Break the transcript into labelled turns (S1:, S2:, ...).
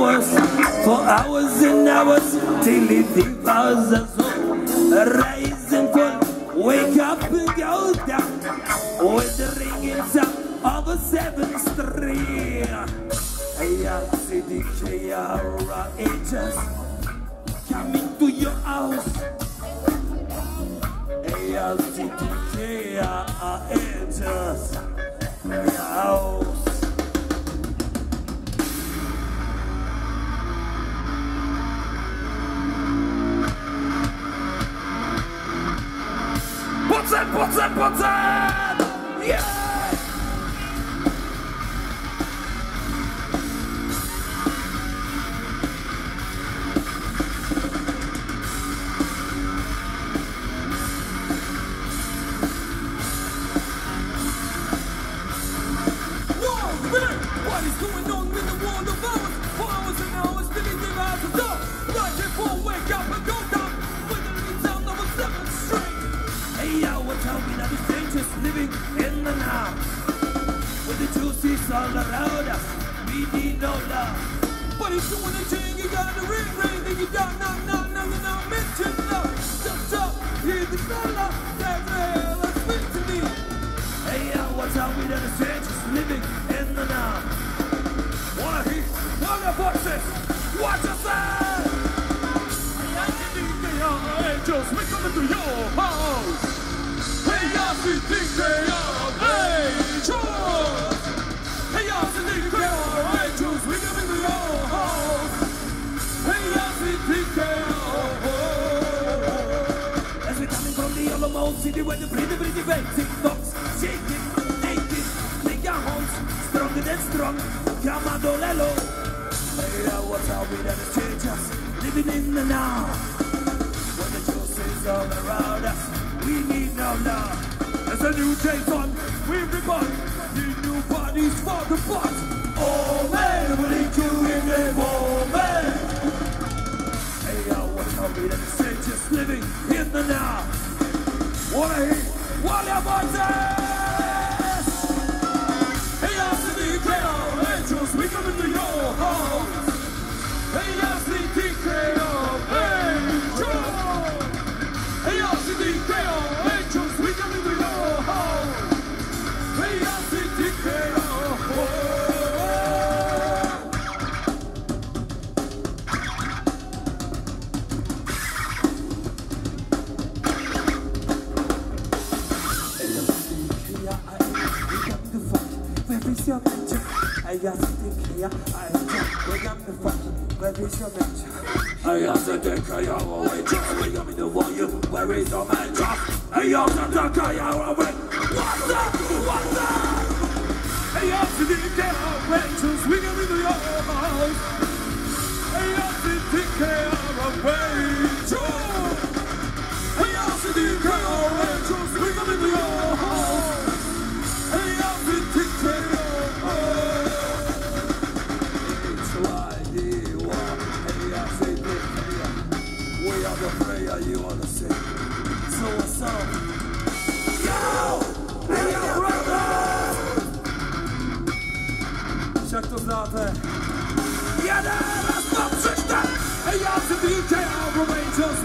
S1: hours, for hours and hours, till it devours us all. Rise and fall, wake up and go down, with the ringing sound of a seven string. Kiara angels coming to your house. Hey, I see Potem, potem, potem! Yeah!
S2: What is going on in the world of ours? For hours and hours, living the hours of dark. Right before wake up and go
S1: living in the now? With the juices all around us, we need no love.
S2: But if you wanna change, you gotta ring, ring, then you got knock, knock, knock, and I'll mention love. Stop, stop, hear the the hell, that's speak to me.
S1: Hey, yo, what tell me that the strangers living in the now? Wanna hear? Wanna voices? What you say?
S2: Angels, we coming to your house. Coming
S1: from the Alamo City where the pretty, pretty venting dogs shaking, aching, they got homes stronger than strong. Camadolelo. Hey, yo, what tell me that the strangers living in the now? When the juice is all around us, we need no love.
S2: As a new day's on, we rebut. Need new bodies for the butt.
S1: Wanna hear? What your voices? Where is your mentor? I think here, I up the fuck. Where is your mentor? I just think I am wake in the volume. Where is your mentor? I just think I am. What's up? What's up?
S2: Hey, y'all see DK angels, we
S1: say. So what's up? Yo! Check to zlatę. Jeden raz to przeczytać! Ej, ja z
S2: DJ Albo Angels,